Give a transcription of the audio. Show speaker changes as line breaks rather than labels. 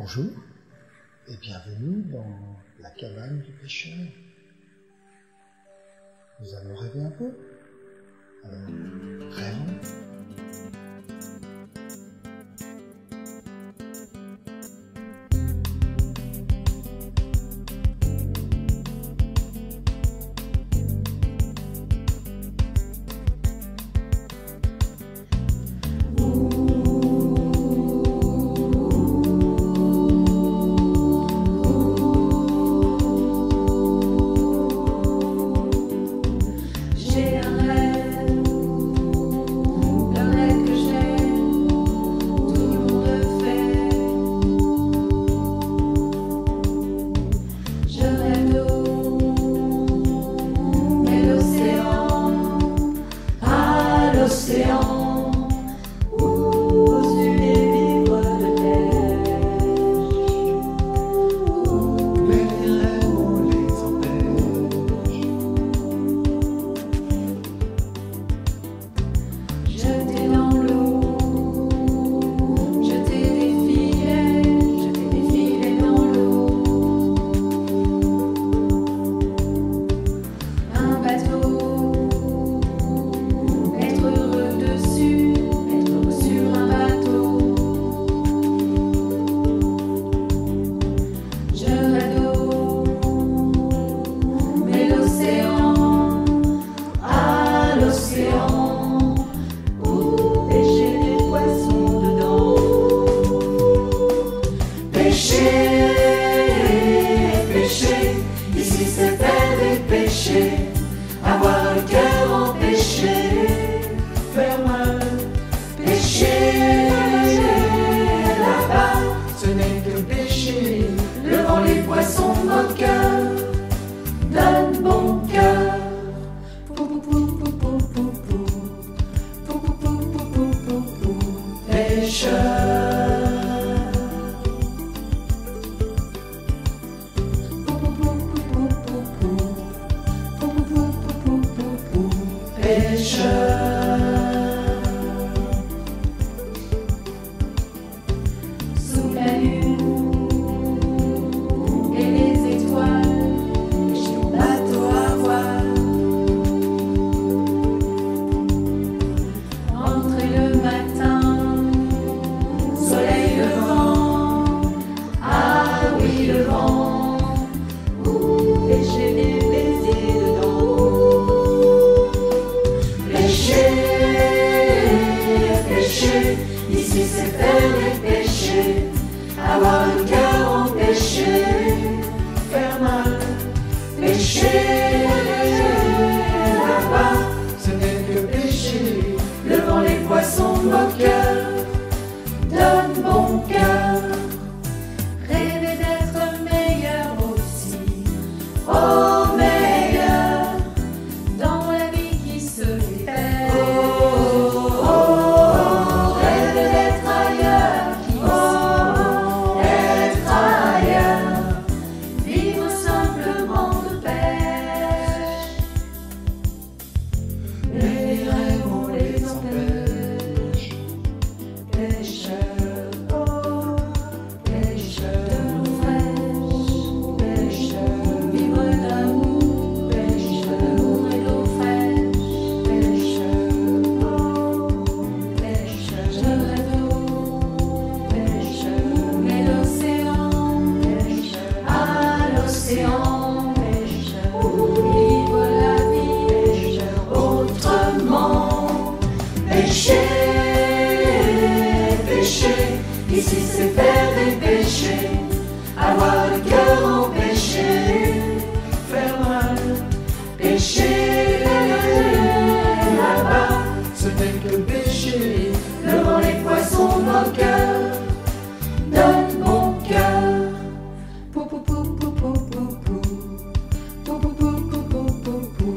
Bonjour et bienvenue dans la cabane du pêcheur. Nous allons rêver un peu. bon
cœur, d'un bon cœur. Pêcheur. Pêcheur. Yeah. avec le péché, levant
les
poissons moqueurs de mon cœur. Pou pou pou pou pou pou pou. Pou pou pou pou pou pou